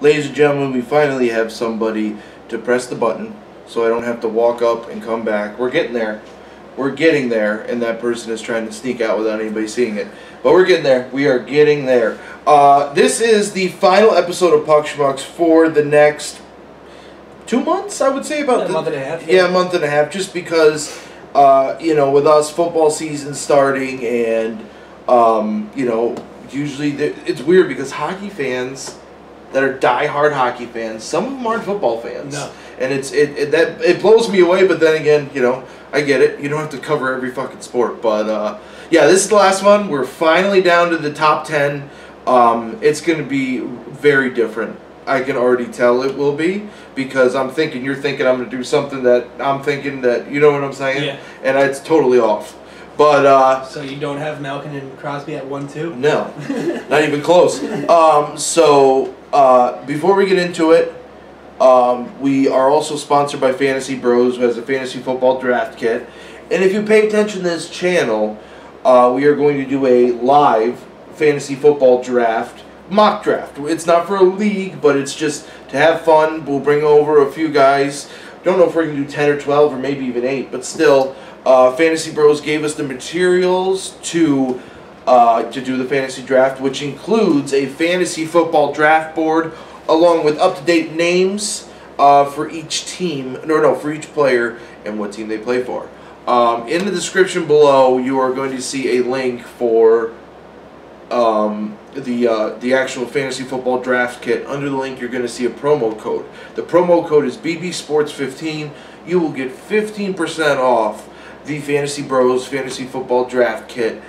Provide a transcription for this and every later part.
ladies and gentlemen, we finally have somebody to press the button so I don't have to walk up and come back. We're getting there. We're getting there, and that person is trying to sneak out without anybody seeing it. But we're getting there. We are getting there. Uh, this is the final episode of Puck Schmucks for the next two months, I would say about a the, month and a half, Yeah, yeah. a month and a half, just because uh, you know, with us football season starting, and um, you know, usually it's weird because hockey fans that are diehard hockey fans, some of them aren't football fans, No. and it's it, it that it blows me away. But then again, you know, I get it. You don't have to cover every fucking sport, but uh, yeah, this is the last one. We're finally down to the top ten. Um, it's going to be very different. I can already tell it will be because I'm thinking you're thinking I'm going to do something that I'm thinking that you know what I'm saying, Yeah. and it's totally off. But uh, So you don't have Malkin and Crosby at one two? no, not even close. Um, so uh, before we get into it, um, we are also sponsored by Fantasy Bros, who has a fantasy football draft kit. And if you pay attention to this channel, uh, we are going to do a live fantasy football draft, mock draft. It's not for a league, but it's just to have fun. We'll bring over a few guys. Don't know if we're going to do 10 or 12 or maybe even 8, but still, uh, Fantasy Bros gave us the materials to uh, to do the fantasy draft, which includes a fantasy football draft board along with up to date names uh, for each team, no, no, for each player and what team they play for. Um, in the description below, you are going to see a link for um, the uh, the actual fantasy football draft kit. Under the link, you're going to see a promo code. The promo code is BB Sports 15. You will get 15% off the Fantasy Bros Fantasy Football Draft Kit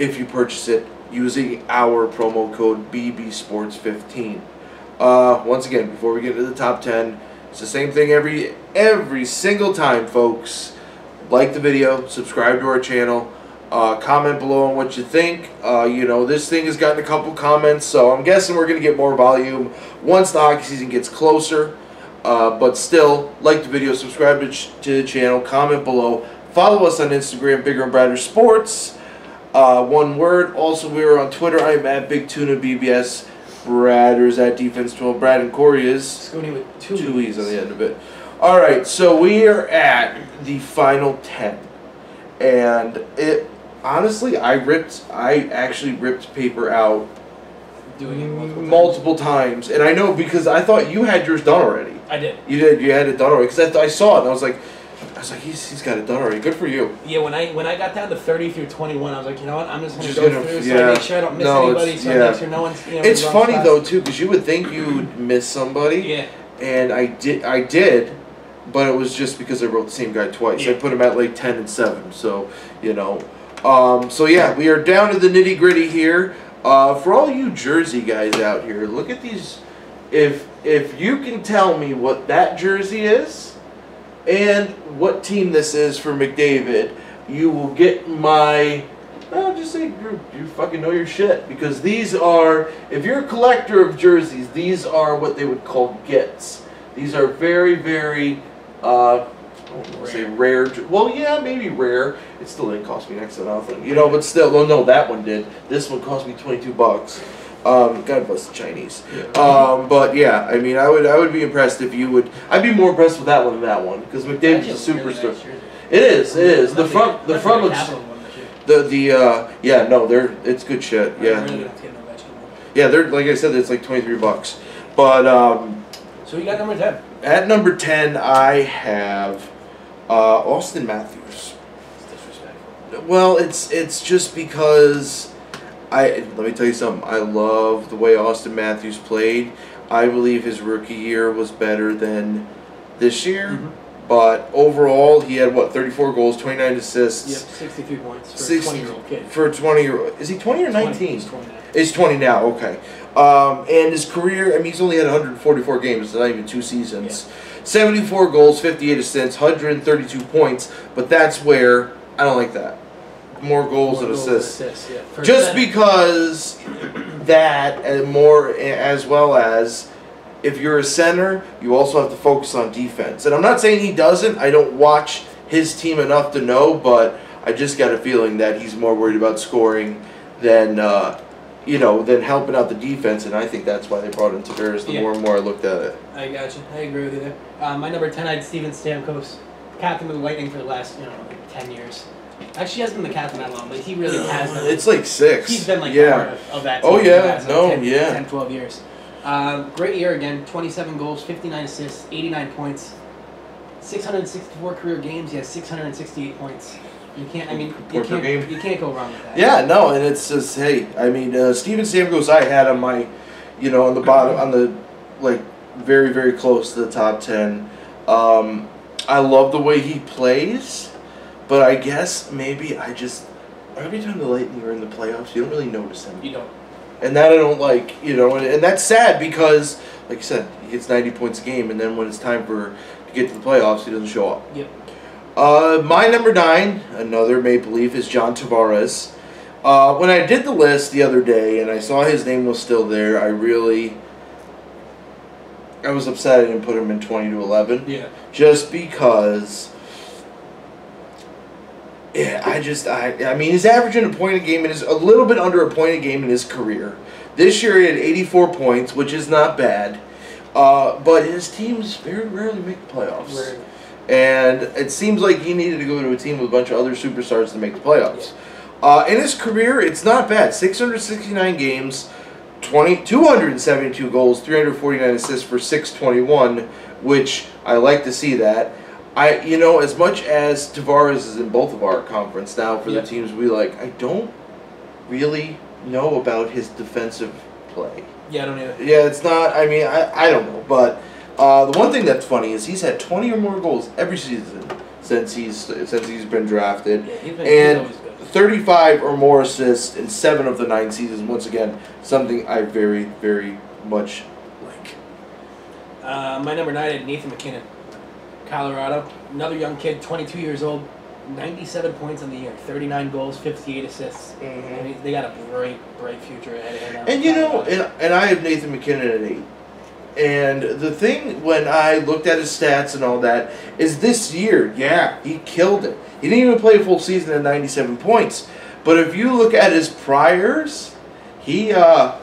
if you purchase it using our promo code BB Sports 15. Uh, once again, before we get to the top 10, it's the same thing every every single time, folks. Like the video, subscribe to our channel, uh, comment below on what you think. Uh, you know, this thing has gotten a couple comments, so I'm guessing we're going to get more volume once the hockey season gets closer. Uh, but still, like the video, subscribe to, to the channel, comment below, follow us on Instagram, Bigger and Brighter Sports. Uh, one word. Also, we are on Twitter. I'm at Big Tuna BBS. Brad is at Defense 12. Brad and Corey is Scooney with two, two E's on the end of it. All right, so we are at the final ten, and it honestly, I ripped, I actually ripped paper out Doing it multiple, multiple times, and I know because I thought you had yours done already. I did. You did, you had it done already because I, th- I saw it and I was like, I was like, he's, he's got it done already. Good for you. Yeah, when I when I got down to thirty through twenty one, I was like, you know what, I'm just gonna Just go gonna- through so yeah. I make sure I don't miss No, it's- anybody, so yeah. I make sure no one's you know. It's funny spot. though too because you would think you'd miss somebody, Yeah. and I did, I did, but it was just because I wrote the same guy twice. Yeah. I put him at like ten and seven, so you know. Um, so yeah, we are down to the nitty gritty here. Uh, for all you Jersey guys out here, look at these. If if you can tell me what that jersey is, and what team this is for McDavid, you will get my. I'll just say you you fucking know your shit because these are. If you're a collector of jerseys, these are what they would call gets. These are very very. Uh, to say rare. Well, yeah, maybe rare. It still didn't cost me next to nothing, you know. But still, well, no, that one did. This one cost me twenty two bucks. Um, God bless the Chinese. Um, but yeah, I mean, I would I would be impressed if you would. I'd be more impressed with that one than that one because McDavid's a Actually, really superstar. nice. It is. It is. The front. The front looks. Capital one this year. The the uh yeah no they're it's good shit yeah gonna have to get an Ovechkin one. yeah they're like I said it's like twenty three bucks, but um So we got number ten. at number ten I have uh Auston Matthews. It's disrespectful. Well, it's it's just because I let me tell you something. I love the way Auston Matthews played. I believe his rookie year was better than this year, Mhm. but overall he had what thirty four goals, twenty nine Yep, assists sixty three points for 60 a twenty year old kid. for a 20-year-old, Is he twenty or 20, nineteen? he's 20 now. He's 20 now, okay. Um, and his career, I mean, he's only had 144 games, it's not even two seasons. 74 goals, 58 assists, 132 points, but that's where I don't like that. More goals More and goals than assists. yeah. Just because that, and more as well as if you're a center, you also have to focus on defense. And I'm not saying he doesn't, I don't watch his team enough to know, but I just got a feeling that he's more worried about scoring than. Uh, you know, than helping out the defense. And I think that's why they brought in Tavares. The Yeah. more and more I looked at it. I got you. I agree with you there. Uh, my number 10, I had Steven Stamkos, captain of the Lightning for the last, you know, like 10 years. Actually, he hasn't been the captain that long, but he really has been. It's like six. He's been like yeah. part of, of that team Oh, yeah. like, No, 10, yeah. 10, 12 years. Um, great year again 27 goals, 59 assists, 89 points, 664 career games. He has 668 points. You can't, I mean, you can't, game. you can't go wrong with that. Yeah, no, and it's just hey, I mean, uh, Steven Stamkos, I had on my, you know, on the bottom, on the, like, very very close to the top ten. Um, I love the way he plays, but I guess maybe I just every time the Lightning are in the playoffs, you don't really notice him, You don't. and that I don't like, you know, and, and that's sad because, like you said, he gets ninety points a game, and then when it's time for to get to the playoffs, he doesn't show up. Yep. Uh, my number nine, another Maple Leaf, is John Tavares. Uh, when I did the list the other day and I saw his name was still there, I really, I was upset I didn't put him in twenty to eleven, Yeah. just because. Yeah, I just I I mean he's averaging a point a game and is a little bit under a point a game in his career. This year he had 84 points, which is not bad, uh, but his teams very rarely make the playoffs. Where, And it seems like he needed to go to a team with a bunch of other superstars to make the playoffs. Uh, in his career, it's not bad. 669 games, 20, 272 goals, 349 assists for 621, which I like to see that. I, you know, as much as Tavares is in both of our conference now for Yeah. the teams we like, I don't really know about his defensive play. yeah, I don't either. Yeah, it's not. I mean, I, I don't know, but uh, the one thing that's funny is he's had twenty or more goals every season since he's since he's been drafted, Yeah, he's been, and he's thirty-five or more assists in seven of the nine seasons. Once again, something I very very much like. Uh, my number nine, is Nathan MacKinnon, Colorado. Another young kid, 22 years old, 97 points on the year, 39 goals, 58 assists. I mean, they got a bright, bright future ahead of him. And you know, and, and I have Nathan MacKinnon at eight. And the thing when I looked at his stats and all that is this year, yeah, he killed it. He didn't even play a full season at 97 points. But if you look at his priors, he, uh,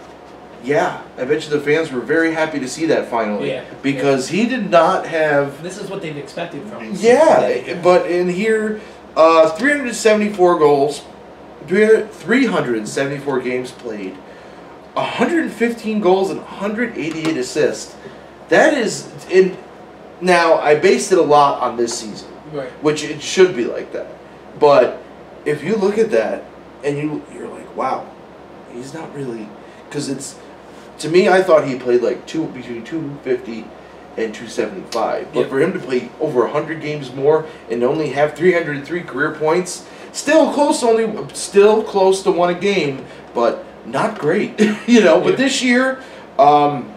yeah, I bet you the fans were very happy to see that finally. Yeah. Because he did not have this is what they've expected from him. yeah, but in here, uh, 374 goals, 374 games played, 115 goals and 188 assists. That is in. Now I based it a lot on this season, Right. which it should be like that. But if you look at that and you you're like, wow, he's not really because it's to me. I thought he played like two between 250 and 275. But Yep. for him to play over 100 games more and only have 303 career points, still close only still close to one a game, but not great, you know. But this year, um,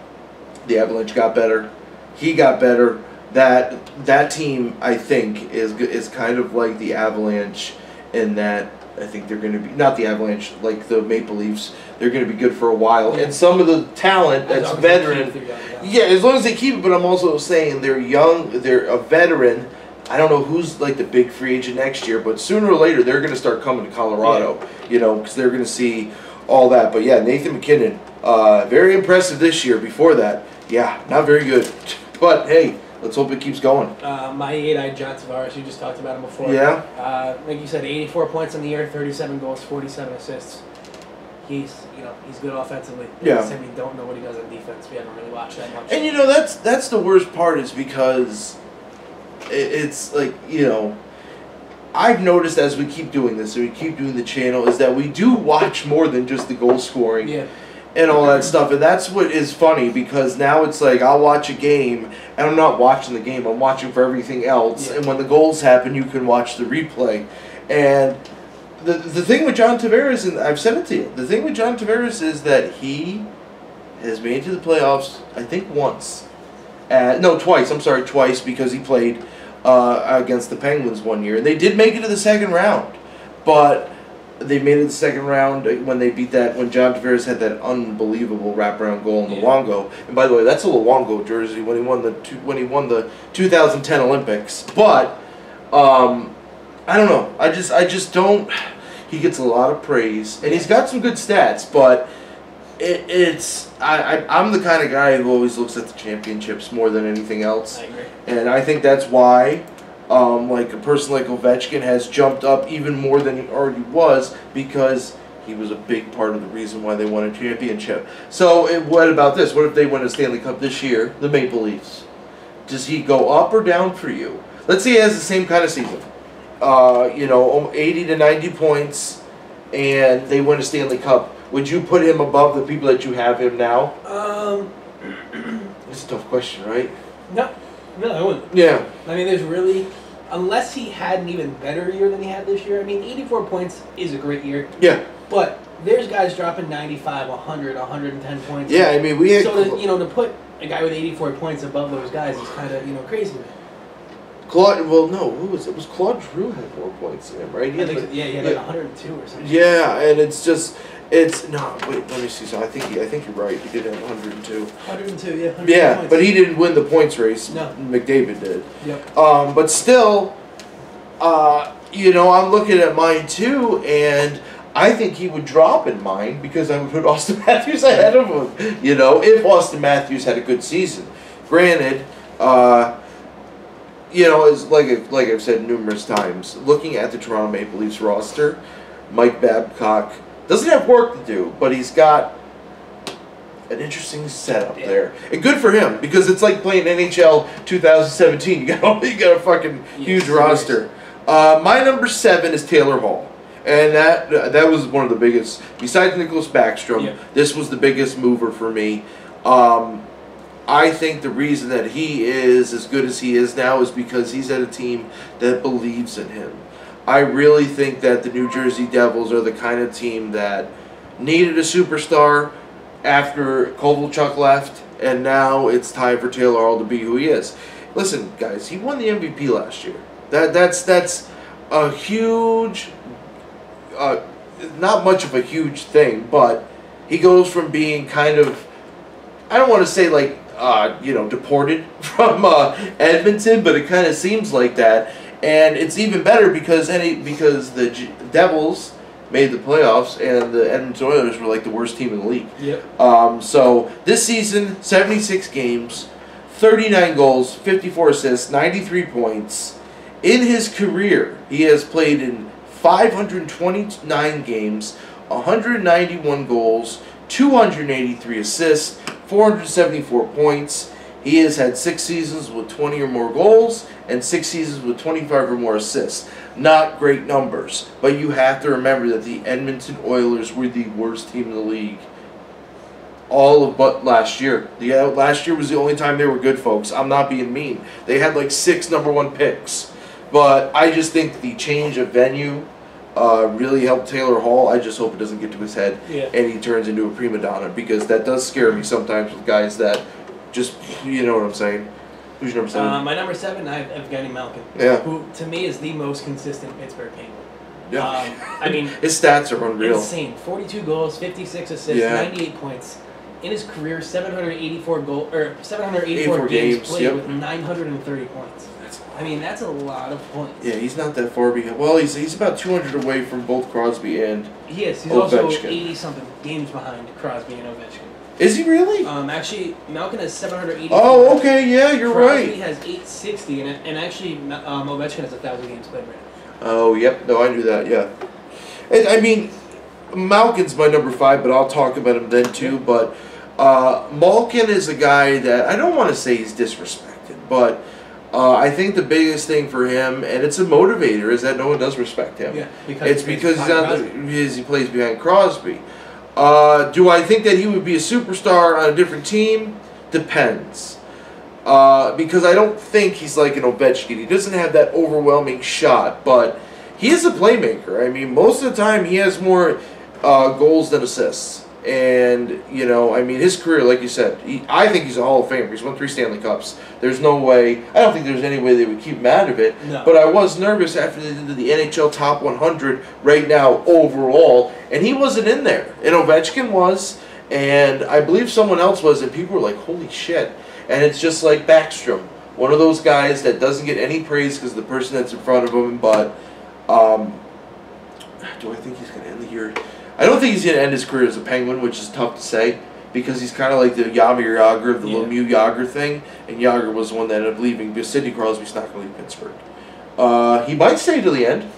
the Avalanche got better. He got better. That that team, I think, is is kind of like the Avalanche in that I think they're going to be not the Avalanche like the Maple Leafs. They're going to be good for a while, Yeah. and some of the talent that's As long as they veteran. young guys. Yeah, as long as they keep it. But I'm also saying they're young. They're a veteran. I don't know who's like the big free agent next year, but sooner or later they're going to start coming to Colorado. You know, because they're going to see all that. But yeah, Nathan MacKinnon, uh, very impressive this year. Before that, yeah, not very good. But hey, let's hope it keeps going. Uh, my eight, I had John Tavares. You just talked about him before. Yeah. Uh, like you said, 84 points in the year, 37 goals, 47 assists. He's, you know, he's good offensively. Yeah. We don't know what he does on defense. We haven't really watched that much. And you know that's that's the worst part is because it, it's like you know I've noticed as we keep doing this and we keep doing the channel is that we do watch more than just the goal scoring yeah, and all that stuff. And that's what is funny because now it's like I'll watch a game and I'm not watching the game. I'm watching for everything else. Yeah. and when the goals happen you can watch the replay. And the the thing with John Tavares and I've said it to you the thing with John Tavares is that he has made it to the playoffs I think once. Uh, no twice. I'm sorry twice because he played uh, against the Penguins one year. And they did make it to the second round. But they made it the second round when they beat that when John Tavares had that unbelievable wraparound goal in Yeah. Luongo. And by the way, that's a Luongo jersey when he won the two, when he won the 2010 Olympics. But um, I don't know. I just I just don't. He gets a lot of praise and he's got some good stats, but it, it's I, I I'm the kind of guy who always looks at the championships more than anything else, I agree. and I think that's why. Um, like a person like Ovechkin has jumped up even more than he already was because he was a big part of the reason why they won a championship. So, it, what about this? What if they win a Stanley Cup this year? The Maple Leafs. Does he go up or down for you? Let's say he has the same kind of season. Uh, you know, 80 to 90 points, and they win a Stanley Cup. Would you put him above the people that you have him now? Um, It's a tough question, right? no, no, I wouldn't. Yeah. I mean, there's really, unless he had an even better year than he had this year. I mean, 84 points is a great year, Yeah. but there's guys dropping 95, 100, 110 points. Yeah, I mean, we had. So to, you know, to put a guy with 84 points above those guys is kind of you know crazy. Man. Claude, well, no, who was it? Was Claude Giroux had more points than him, right? He had like- yeah, he had like 102 or something. Yeah, and it's just, it's no. Wait, let me see. So I think he, I think you're right. He did have 102. 102, yeah. 102 Yeah, points. but he didn't win the points race. No. McDavid did. Yep. Um, but still, uh, you know, I'm looking at mine too, and I think he would drop in mine because I would put Auston Matthews ahead of him. You know, if Auston Matthews had a good season. Granted, uh, you know, as like like I've said numerous times, looking at the Toronto Maple Leafs roster, Mike Babcock doesn't have work to do, but he's got an interesting setup Yeah. there, and good for him because it's like playing NHL 2017. You got you got a fucking Yes, huge roster. Uh, my number seven is Taylor Hall. And that that was one of the biggest, besides Nicholas Backstrom, Yeah. this was the biggest mover for me. Um, I think the reason that he is as good as he is now is because he's at a team that believes in him. I really think that the New Jersey Devils are the kind of team that needed a superstar after Kovalchuk left, and now it's time for Taylor Hall to be who he is. Listen, guys, he won the MVP last year. That that's that's a huge, uh, not much of a huge thing, but he goes from being kind of, I don't want to say like uh, you know deported from uh, Edmonton, but it kind of seems like that, and it's even better because any because the G- Devils made the playoffs and the Edmonton Oilers were like the worst team in the league. Yep. Um, so this season, 76 games, 39 goals, 54 assists, 93 points. In his career, he has played in 529 games, 191 goals, 283 assists, 474 points. He has had six seasons with 20 or more goals and six seasons with 25 or more assists. Not great numbers, but you have to remember that the Edmonton Oilers were the worst team in the league all of but last year. Yeah, last year was the only time they were good, folks. I'm not being mean. They had like six number one picks, but I just think the change of venue uh, really helped Taylor Hall. I just hope it doesn't get to his head Yeah. and he turns into a prima donna because that does scare me sometimes with guys that just you know what I'm saying. Who's your number seven? Uh, my number seven, I have Evgeny Malkin, yeah, who to me is the most consistent Pittsburgh Penguin. yeah. Um, I mean, his stats are unreal. insane. 42 goals, 56 assists, Yeah. 98 points. In his career, 784 goal or 784 games, games, played yep. with 930 points. I mean, that's a lot of points. Yeah, he's not that far behind. Well, he's he's about 200 away from both Crosby and. He is. He's also 80 something games behind Crosby and Ovechkin. Is he really? Um, actually, Malkin has 780. Oh, okay, yeah, you're Crosby right. has 860, and, and actually, um, Ovechkin has 1,000 games played right now. Oh, yep. No, I knew that. Yeah. And, I mean, Malkin's my number five, but I'll talk about him then too. But uh, Malkin is a guy that I don't want to say he's disrespected, but uh, I think the biggest thing for him, and it's a motivator, is that no one does respect him. Yeah, because It's because he's the, because he plays behind Crosby. Uh, do I think that he would be a superstar on a different team? Depends. Uh, because I don't think he's like an Ovechkin. He doesn't have that overwhelming shot, but he is a playmaker. I mean, most of the time he has more uh, goals than assists. And you know, I mean, his career, like you said, he, I think he's a Hall of Famer. He's won three Stanley Cups. There's no way. I don't think there's any way they would keep him out of it. No. But I was nervous after they did the NHL Top 100 right now overall, and he wasn't in there. And Ovechkin was, and I believe someone else was, and people were like, "Holy shit!" And it's just like Backstrom, one of those guys that doesn't get any praise because the person that's in front of him. But um, do I think he's going to end the year? I don't think he's going to end his career as a Penguin, which is tough to say because he's kind of like the Jagr of the Yeah. Lemieux Jagr thing, and Jagr was the one that ended up leaving because Sidney Crosby's not going to leave Pittsburgh. Uh, he might stay to the end,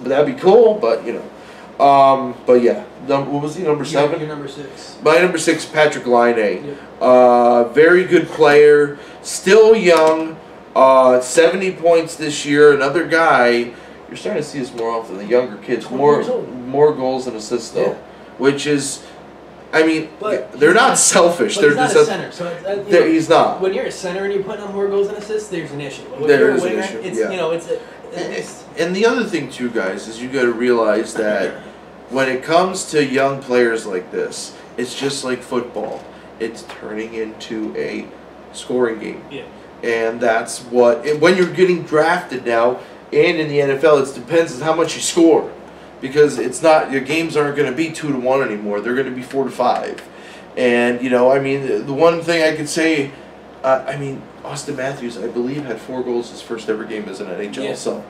but that'd be cool. But you know, um, but yeah, num- what was he number seven? You're number six. My number six, Patrik Laine. Uh, very good player, still young. Uh, 70 points this year. Another guy. You're starting to see this more often. The younger kids, more more goals and assists though, Yeah. which is, I mean, But they're not, not- selfish. They're he's not just a center, so it's, uh, know, he's not. when you're a center and you're putting up more goals and assists, there's an issue. When There is a an issue, it's yeah. you know it's a it's, And the other thing too, guys, is you got to realize that when it comes to young players like this, it's just like football. It's turning into a scoring game. Yeah. And that's what and when you're getting drafted now and in the NFL, it depends on how much you score. Because it's not your games aren't going to be 2 to 1 anymore. They're going to be 4 to 5. And you know, I mean, the, one thing I could say uh, I mean, Auston Matthews, I believe, had four goals his first ever game as an NHL. Yeah. So,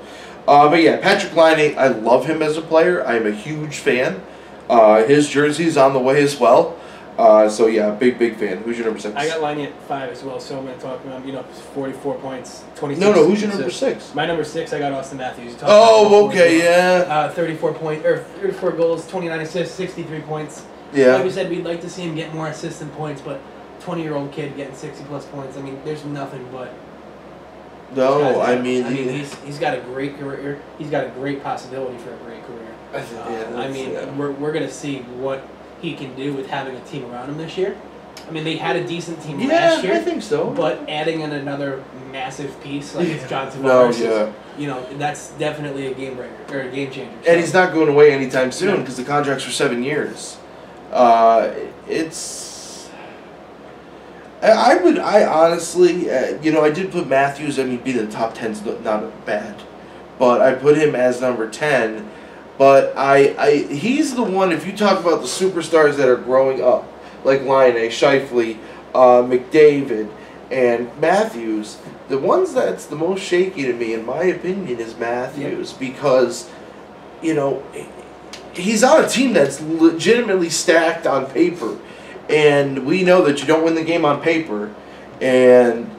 uh, but yeah, Patrik Laine, I love him as a player. I'm a huge fan. Uh, his jersey's on the way as well. Uh, so yeah, big big fan. Who's your number six? I got Laine at five as well, so I'm going to talk about you know 44 points, 26. no, no. Who's your number six? My number six, I got Auston Matthews. Oh, okay, yeah, Uh, 34 point or 34 goals, 29 assists, 63 points. Yeah. Like we said, we'd like to see him get more assists and points, but 20 year old kid getting 60 plus points. I mean, there's nothing but. No, I mean, I mean, he- he's he's got a great career. He's got a great possibility for a great career. Uh, yeah, I mean, yeah. we're, we're gonna see what he can do with having a team around him this year. I mean, they had a decent team yeah, last year. I think so. but adding in another massive piece like it's John no, Tavares, is, yeah, you know, that's definitely a game breaker or a game changer. and he's not going away anytime soon No. because the contract's for seven years. Uh, it's. I I would. I honestly, uh, you know, I did put Matthews. I mean, being in the top ten's not not bad, but I put him as number ten. But I, I, he's the one. If you talk about the superstars that are growing up, like Laine, Scheifele, uh, McDavid, and Matthews, the ones that's the most shaky to me, in my opinion, is Matthews because, you know, he's on a team that's legitimately stacked on paper, and we know that you don't win the game on paper, and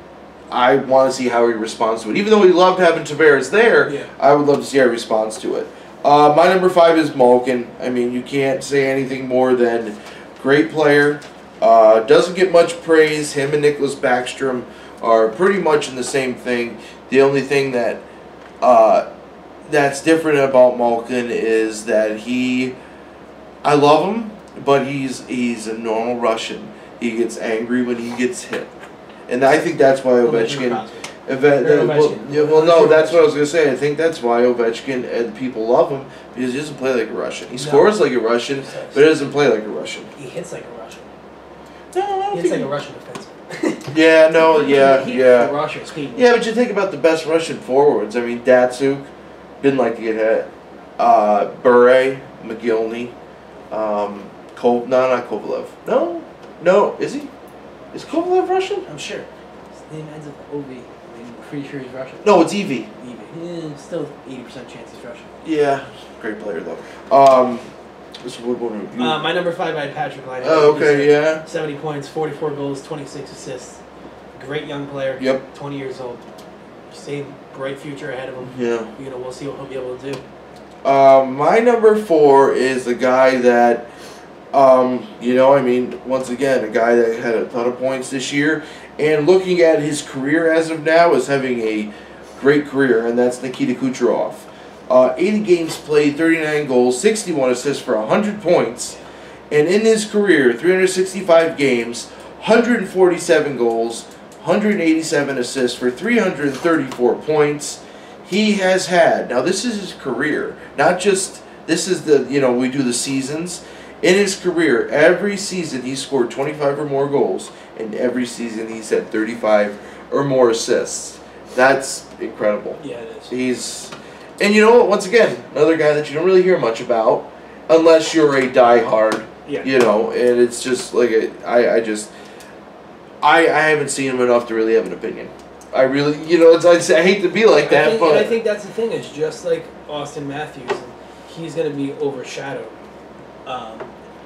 I want to see how he responds to it. Even though we loved having Tavares there, Yeah. I would love to see how he responds to it. Uh, my number five is Malkin. I mean, you can't say anything more than great player. Uh, doesn't get much praise. Him and Nicholas Backstrom are pretty much in the same thing. The only thing that uh, that's different about Malkin is that he, I love him, but he's he's a normal Russian. He gets angry when he gets hit, and I think that's why Ovechkin. Ove- uh, well, yeah, well, no, that's what I was gonna say. I think that's why Ovechkin and people love him because he doesn't play like a Russian. He No. scores like a Russian, but he doesn't play like a Russian. He hits like a Russian. No, I don't hits like a Russian defenseman. Yeah, no, yeah, He- he- yeah. Russia speed. Yeah, but you think about the best Russian forwards. I mean, Datsyuk didn't like to get hit. Uh, Bure, Mogilny, um, Kov. No, not Kovalev. No, no, is he? Is Kovalev Russian? I'm sure. His name ends with OV. Pretty sure he's Russian. No, it's Evie. Even. Eh, still 80% chance he's Russian. Yeah, great player though. Um, this would want to. Uh, my number five, I had Patrik Laine. oh, okay, yeah. 70 points, 44 goals, 26 assists. Great young player. Yep. 20 years old. Same bright future ahead of him. Yeah. You know, we'll see what he'll be able to do. Um, my number four is the guy that, um, you know, I mean, once again, a guy that had a ton of points this year, and looking at his career as of now, is having a great career, and that's Nikita Kucherov. Uh, 80 games played, 39 goals, 61 assists for 100 points, and in his career, 365 games, 147 goals, 187 assists for 334 points. He has had now this is his career not just this is the you know we do the seasons in his career every season he scored 25 or more goals and every season he's had 35 or more assists that's incredible Yeah, it is. he's and you know what once again another guy that you don't really hear much about unless you're a diehard Yeah. you know and it's just like a, I, I just I, I haven't seen him enough to really have an opinion I really you know it's, I, I hate to be like I that think, but I think that's the thing. It's just like Auston Matthews. And he's going to be overshadowed um,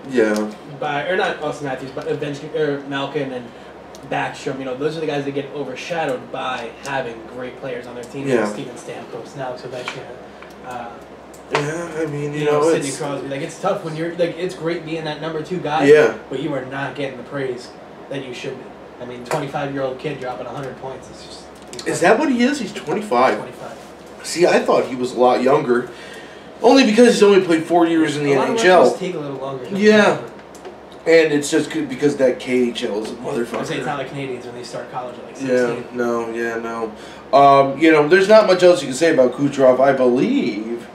Yeah. by or not Auston Matthews, but Ovechkin or Malkin and Backstrom. You know, those are the guys that get overshadowed by having great players on their team. Yeah. Like Steven Stamkos, Alex Ovechkin. Uh, Yeah, I mean, you, you know, know, Sidney Crosby. Like it's tough when you're like it's great being that number two guy. yeah. But you are not getting the praise that you should be. I mean, 25 year old kid dropping 100 points. It's just. Is that what he is? He's 25. 25? See, I thought he was a lot younger, only because he's only played four years in the a NHL, take a little longer. Yeah. and it's just good because that KHL is a I would say it's motherfucker. not like Canadians when they start college at like 16. Yeah, no, yeah, no. Um, you know, there's not much else you can say about Kucherov. I believe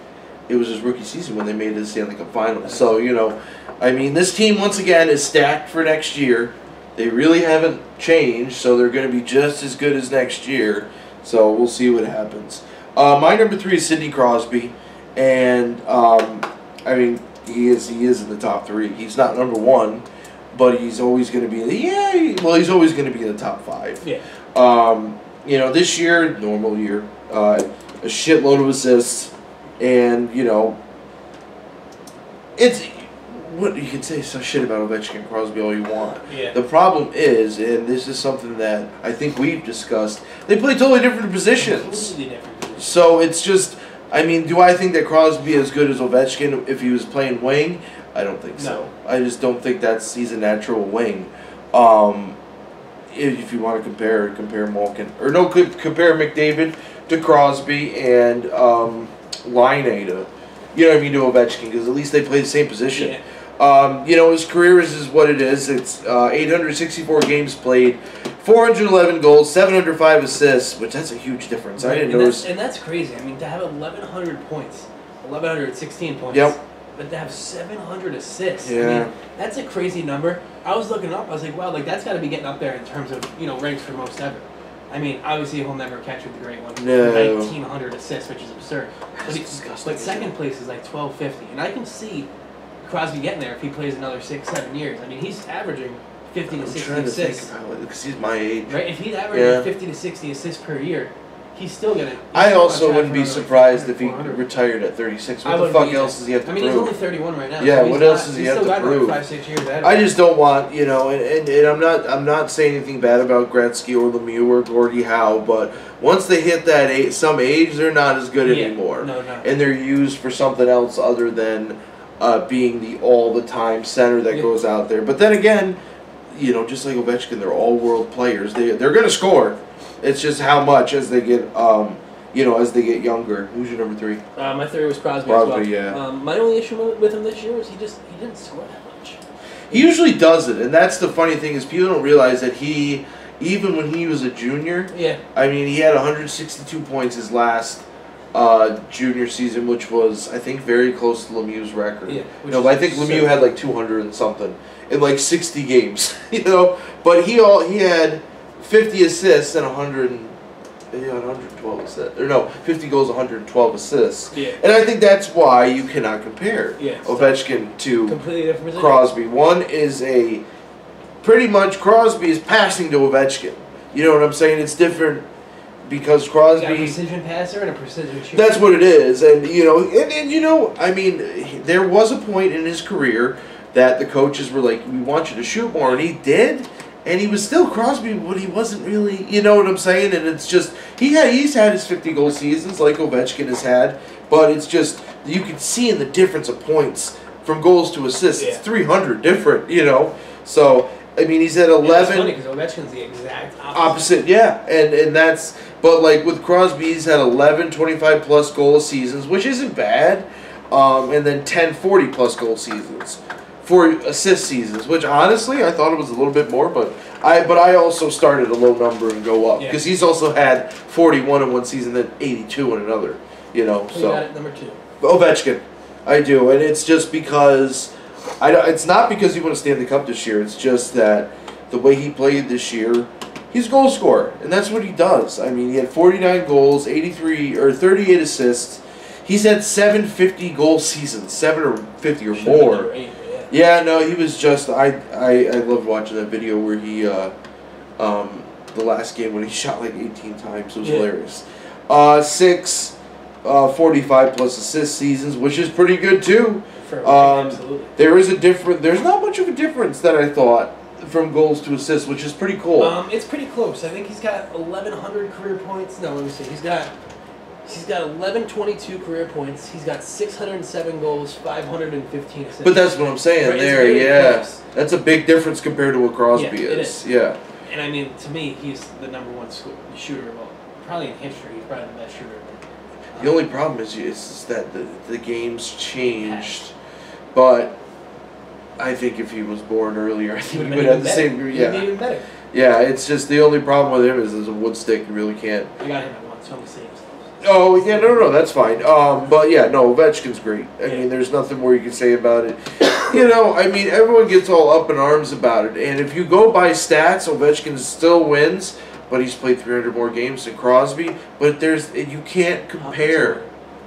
it was his rookie season when they made it to the Stanley Cup Finals. So, you know, I mean, this team, once again, is stacked for next year. They really haven't changed, so they're going to be just as good as next year. So we'll see what happens. Uh, my number three is Sidney Crosby, and um, I mean, he is he is in the top three. He's not number one, but he's always going to be yeah. he- Well, he's always going to be in the top five. Yeah. Um, you know, this year, normal year, uh, a shitload of assists, and you know, it's what you can say some shit about Ovechkin and Crosby all you want. Yeah. The problem is, and this is something that I think we've discussed, they play totally different positions. Completely different positions. So it's just, I mean, do I think that Crosby is as good as Ovechkin if he was playing wing? I don't think so. I just don't think that's he's a natural wing. Um, if, if you want to compare compare Malkin or no, compare McDavid to Crosby and um, Laine to, you know what I mean, to Ovechkin because at least they play the same position. Yeah. Um, you know, his career is, is what it is. It's uh, 864 games played, 411 goals, 705 assists, which that's a huge difference. I didn't and notice. That's, and that's crazy. I mean, to have 1,100 points, 1,116 points. Yep. But to have 700 assists. I Yeah. mean, that's a crazy number. I was looking up. I was like, wow, like that's got to be getting up there in terms of you know ranks for most ever. I mean, obviously he'll never catch with the great one. No. 1,900 assists, which is absurd. But, he, disgusting, but second place is like 1,250, and I can see Crosby getting there if he plays another six, seven years. I mean, he's averaging 50 to I'm 60 trying to assists. because he's my age. Right? If he's averaging Yeah. 50 to 60 assists per year, he's still gonna. he's I also wouldn't be surprised if he retired at 36. I What the wouldn't fuck else does he have to I mean, he's only 31 right now. Yeah, so he's what else not- does he he's have still to got another prove? Five, six years ahead. of I him. just don't want, you know, and, and, and I'm not I'm not saying anything bad about Gretzky or Lemieux or Gordie Howe, but once they hit that age, some age, they're not as good Yeah. anymore, No, no. and they're used for something else other than uh, being the all the time center that Yeah. goes out there. But then again, you know, just like Ovechkin, they're all world players. They they're gonna score. It's just how much as they get, um, you know, as they get younger. Who's your number three? Uh, my third was Crosby, as Crosby, well. yeah. Um, my only issue with- him this year was he just he didn't score that much. He usually does it, and that's the funny thing is people don't realize that he, even when he was a junior, Yeah. I mean, he had 162 points his last uh, junior season, which was I think very close to Lemieux's record. Yeah. No, but I think. Lemieux had like 200 and something in like 60 games. You know, but he all he had 50 assists and 100. and- He had 112 assists, or no, 50 goals, 112 assists, Yeah. and I think that's why you cannot compare Yeah. Ovechkin to completely different position. Crosby. One is a pretty much Crosby is passing to Ovechkin. You know what I'm saying? It's different because Crosby a precision passer and a precision shooter. That's what it is, and you know, and, and you know, I mean, there was a point in his career that the coaches were like, "We want you to shoot more," and he did, and he was still Crosby, but he wasn't really. You know what I'm saying? And it's just he had he's had his 50 goal seasons like Ovechkin has had, but it's just you can see in the difference of points from goals to assists. It's 300 different, you know. So I mean, he's at Yeah, it's 11 funny because Ovechkin's the exact opposite. opposite yeah and and that's but like with crosby he's had 11 25 plus goal seasons which isn't bad um, and then 10 40 plus goal seasons for assist seasons which honestly i thought it was a little bit more but i but i also started a low number and go up Yeah. because he's also had 41 in one season then 82 in another you know Who so got it number two? Ovechkin. I do, and it's just because I it's not because he won a Stanley Cup this year. It's just that the way he played this year, he's a goal scorer, and that's what he does. I mean, he had 49 goals, 83 or 38 assists. He's had seven 50 goal seasons, seven or 50 or Should've been more. Number eight, but yeah. No, he was just I I I loved watching that video where he uh um the last game when he shot like 18 times. It was Yeah. hilarious. Uh six uh 45 plus assist seasons, which is pretty good too. Um, absolutely. There is a different. There's not much of a difference that I thought from goals to assists, which is pretty cool. Um, it's pretty close. I think he's got 1,100 career points. No, let me see. He's got he's got 1122 career points. He's got 607 goals, 515 assists. but that's what I'm saying Right, there. Yeah, that's a big difference compared to what Crosby Yeah, it is. Yeah. and I mean, to me, he's the number one shooter. Well, probably in history, he's probably the best shooter. The only problem is, is is that the the game's changed, but I think if he was born earlier, I think he would have the same. Yeah, even better. yeah. It's just the only problem with him is as a wood stick, you really can't. I got him at one, so I'm the same. Oh yeah, no, no, that's fine. Um, but yeah, no, Ovechkin's great. I Yeah. mean, there's nothing more you can say about it. You know, I mean, everyone gets all up in arms about it, and if you go by stats, Ovechkin still wins, but he's played 300 more games than Crosby. But there's you can't compare.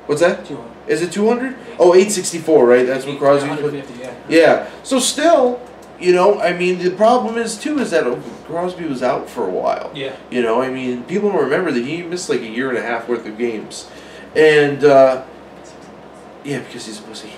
What's that? 200. Is it 200? Oh, 864, right? That's what Crosby. put- 150, yeah. Yeah. So still, you know, I mean, the problem is too is that Crosby was out for a while. Yeah. You know, I mean, people don't remember that he missed like a year and a half worth of games, and uh, yeah, because he's a pussy.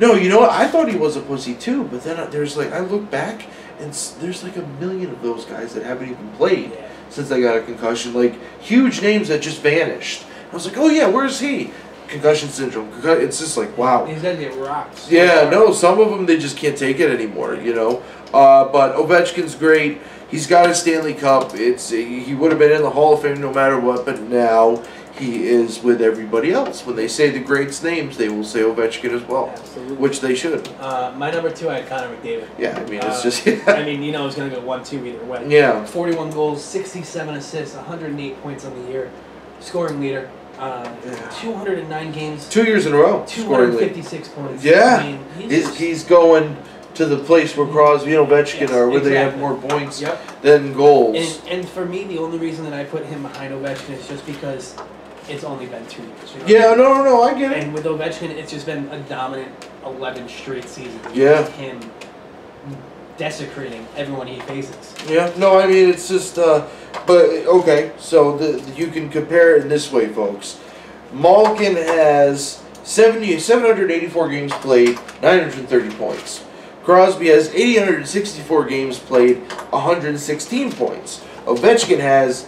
No, you know what? I thought he was a pussy too, but then there's like I look back and there's like a million of those guys that haven't even played Yeah. since they got a concussion. Like huge names that just vanished. I was like, oh yeah, where's he? Concussion syndrome. It's just like wow. These guys get rocked. Yeah, no, some of them they just can't take it anymore, you know. Uh, but Ovechkin's great. He's got a Stanley Cup. It's he would have been in the Hall of Fame no matter what, but now he is with everybody else. When they say the greats' names, they will say Ovechkin as well, Absolutely. which they should. Uh, my number two, I had Connor McDavid. Yeah, I mean it's Uh, just I mean, you know, it's going to go one-two either way. yeah. 41 goals, 67 assists, 108 points on the year, scoring leader. Uh, Yeah. 209 games, Two years in a row 256 points. Yeah. I mean, he's, He's, he's going to the place where Crosby and Ovechkin Yes, are, where they have more points Yep. than goals. And, and for me, the only reason that I put him behind Ovechkin is just because it's only been two years. you know? yeah, no, no, no, I get it. And with Ovechkin, it's just been a dominant 11 straight seasons. Yeah. With him desecrating everyone he faces. Yeah, no, I mean it's just, uh, but okay, so the, you can compare it in this way, folks. Malkin has 70, 784 games played, 930 points. Crosby has 864 games played, 116 points. Ovechkin has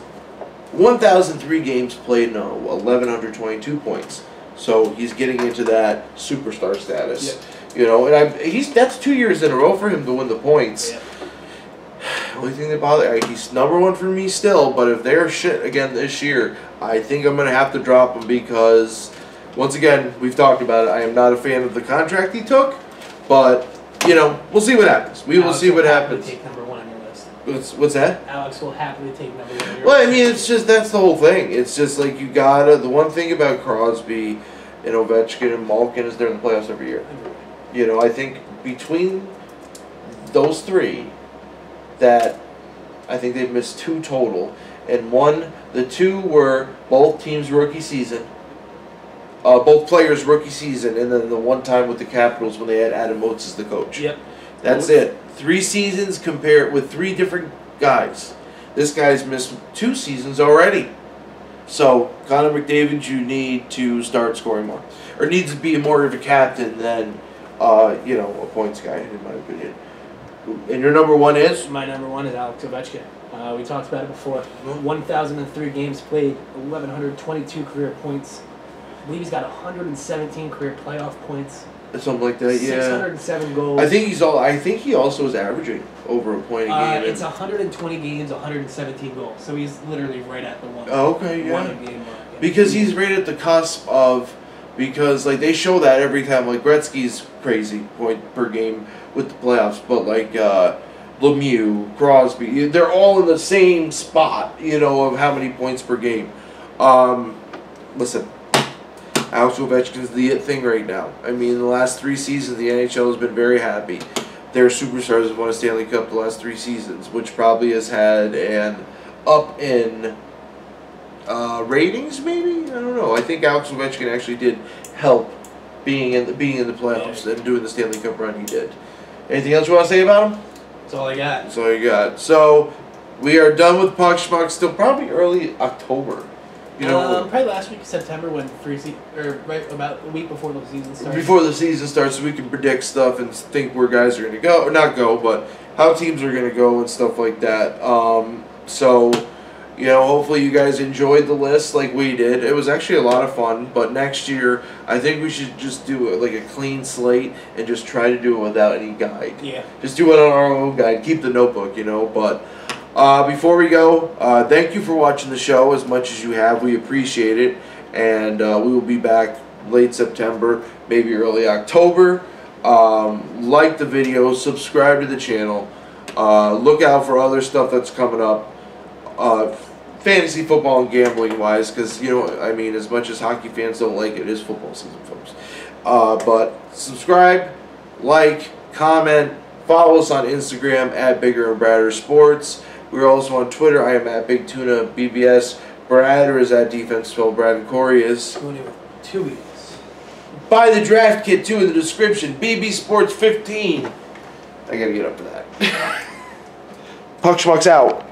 1,003 games played, no, 1,122 points. So he's getting into that superstar status. You know, and I'm he's that's two years in a row for him to win the points. Yeah. Only thing that bothers he's number one for me still, but if they're shit again this year, I think I'm gonna have to drop him because once again, we've talked about it, I am not a fan of the contract he took, but you know, we'll see what happens. We will see what happens. Take number one on your list. What's, what's that? Alex will happily take number one on your Well, I mean, it's just that's the whole thing. It's just like you gotta. The one thing about Crosby and Ovechkin and Malkin is they're in the playoffs every year. You know, I think between those three, that I think they've missed two total, and one, the two were both teams' rookie season. Uh, both players' rookie season, and then the one time with the Capitals when they had Adam Oates as the coach. Yep. That's it. Three seasons compared with three different guys. This guy's missed two seasons already. So Connor McDavid, you need to start scoring more, or needs to be more of a captain than, uh, you know, a points guy, in my opinion. And your number one is My number one is Alex Ovechkin. Uh, we talked about it before. Mhm. 1,003 games played, 1,122 career points. I believe he's got 117 career playoff points. something like that. Yeah. 607 goals. I think he's all. I think he also is averaging over a point a uh, game. it's 120 games, 117 goals. So he's literally right at the one. Oh, okay, yeah. One game mark. Because he's right at the cusp of because like they show that every time like Gretzky's crazy point per game with the playoffs, but like uh Lemieux, Crosby, they're all in the same spot, you know, of how many points per game. Um listen, Alex Ovechkin's the it thing right now. I mean, the last three seasons, the NHL has been very happy. Their superstars have won a Stanley Cup the last three seasons, which probably has had an up in uh, ratings. Maybe I don't know. I think Alex Ovechkin actually did help being in the being in the playoffs and doing the Stanley Cup run he did. Anything else you want to say about him? That's all I got. That's all you got. So we are done with Puck Schmuck. Still probably early October You know, um, probably last week of September when free or right about a week before the season starts. before the season starts, so we can predict stuff and think where guys are going to go, or not go, but how teams are going to go and stuff like that. Um, so, you know, hopefully you guys enjoyed the list like we did. It was actually a lot of fun, but next year I think we should just do it like a clean slate and just try to do it without any guide. Yeah. Just do it on our own guide. Keep the notebook, you know. But uh, before we go, uh, thank you for watching the show as much as you have. We appreciate it, and uh, we will be back late September, maybe early October. Um, like the video, subscribe to the channel. Uh, look out for other stuff that's coming up, uh, fantasy football and gambling wise, because you know, I mean, as much as hockey fans don't like it, it is football season, folks. Uh, but subscribe, like, comment, follow us on Instagram at Bigger and Bradder Sports. We're also on Twitter. I am at Big Tuna BBS. Bradder is at Defense 12. Brad and Corey is. Two weeks. Buy the draft kit too in the description. BB Sports 15. I gotta get up to that. Puck Schmucks out.